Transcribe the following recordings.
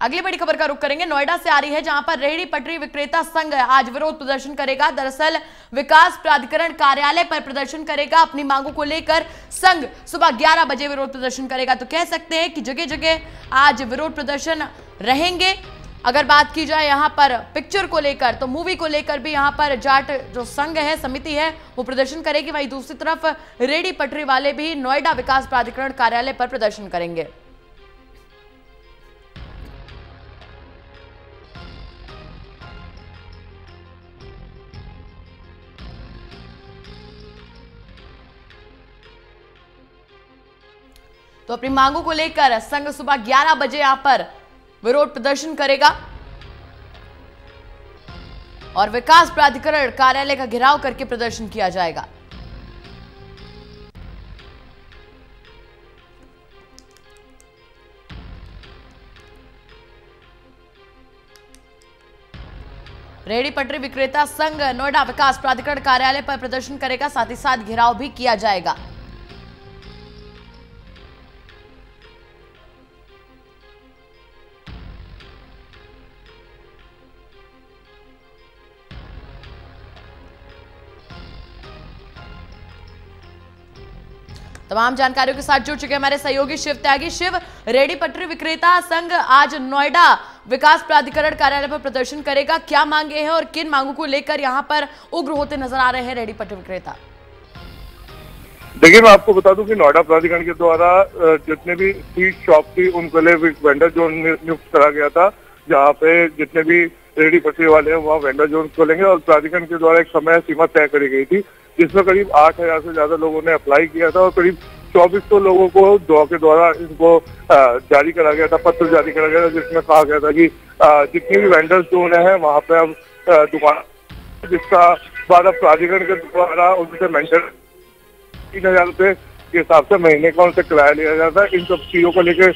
अगली बड़ी खबर का रुख करेंगे। नोएडा से आ रही है, जहाँ पर रेहड़ी पटरी विक्रेता संघ आज विरोध प्रदर्शन करेगा। दरअसल, विकास प्राधिकरण कार्यालय पर प्रदर्शन करेगा। अपनी मांगों को लेकर संघ सुबह 11 बजे विरोध प्रदर्शन करेगा। तो कह सकते हैं कि जगह जगह आज विरोध प्रदर्शन रहेंगे। अगर बात की जाए यहाँ पर पिक्चर को लेकर तो मूवी को लेकर भी यहाँ पर जाट जो संघ है, समिति है, वो प्रदर्शन करेगी। वहीं दूसरी तरफ़ रेडी पटरी वाले भी नोएडा विकास प्राधिकरण कार्यालय पर प्रदर्शन करेंगे। तो अपनी मांगों को लेकर संघ सुबह 11 बजे यहाँ पर विरोध प्रदर्शन करेगा। और विकास प्राधिकरण कार्यालय का घेराव करके प्रदर्शन किया जाएगा। रेहड़ी पटरी विक्रेता संघ नोएडा विकास प्राधिकरण कार्यालय पर प्रदर्शन करेगा, साथ ही साथ घेराव भी किया जाएगा। तमाम जानकारियों के साथ जुड़ चुके हमारे सहयोगी शिव त्यागी। शिव, रेडी पटरी विक्रेता संघ आज नोएडा विकास प्राधिकरण कार्यालय पर प्रदर्शन करेगा। क्या मांगे हैं और किन मांगों को लेकर यहाँ पर उग्र होते नज़र आ रहे हैं रेडी पटरी विक्रेता? देखिए, मैं आपको बता दूँ कि नोएडा प्राधिकरण के द्वारा जितने भी स्ट्रीट शॉप थी उनके लिए वेंडर जोन नियुक्त करा गया था, जहाँ पे जितने भी रेडी पटरी वाले हैं, वहाँ वेंडर जोन खोलेंगे और प्राधिकरण के द्वारा एक समय सीमा तय करी गई थी। जिसमें करीब आठ हज़ार से ज़्यादा लोगों ने अप्लाई किया था और करीब चौबीस सौ लोगों को दो के द्वारा इनको जारी करा गया था, पत्र जारी करा गया था, जिसमें कहा गया था कि जितनी भी वेंडर्स जो उन्हें हैं, वहाँ पे अब दुकान, जिसका बाद अब प्राधिकरण के द्वारा उनसे मेंशन तीन हज़ार रुपये के हिसाब से महीने का उनसे किराया लिया जाता है। इन सब चीज़ों को लेकर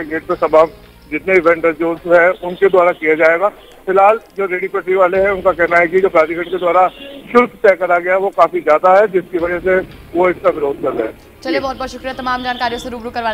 गेट पे तमाम जितने इवेंट जो है, उनके द्वारा किया जाएगा। फ़िलहाल जो रेडी पटरी वाले हैं, उनका कहना है कि जो प्राधिकरण के द्वारा शुल्क तय करा गया वो काफ़ी ज़्यादा है, जिसकी वजह से वो इसका विरोध कर रहे हैं। चलिए बहुत बहुत शुक्रिया। तमाम जानकारियों से रूबरू करवाने